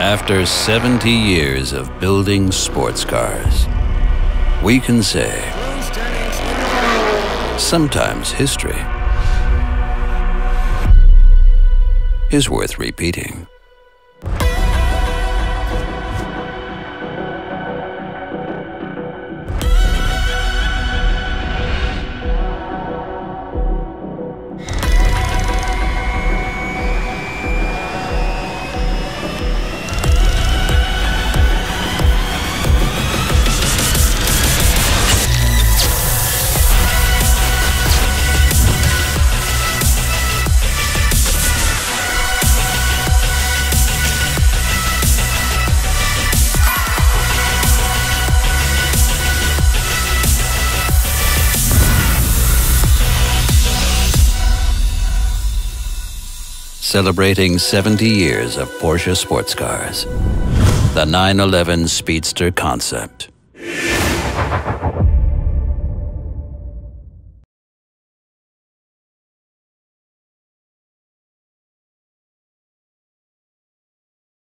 After 70 years of building sports cars, we can say sometimes history is worth repeating. celebrating 70 years of Porsche sports cars. The 911 Speedster concept.